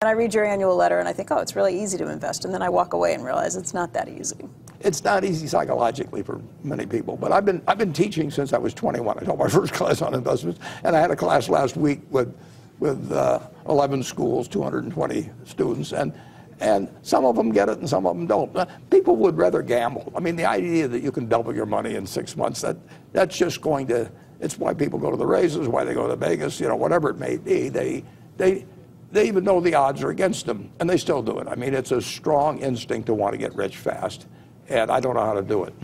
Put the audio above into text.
And I read your annual letter and I think, oh, it's really easy to invest. And then I walk away and realize it's not that easy. It's not easy psychologically for many people, but I've been, I've been teaching since I was 21. I taught my first class on investments, and I had a class last week with, with uh, 11 schools, 220 students, and, and some of them get it and some of them don't. Uh, People would rather gamble. I mean, the idea that you can double your money in six months, that, that's just going to, it's why people go to the races, why they go to Vegas, you know, whatever it may be. They, they, they even know the odds are against them, and they still do it. I mean, it's a strong instinct to want to get rich fast, and I don't know how to do it.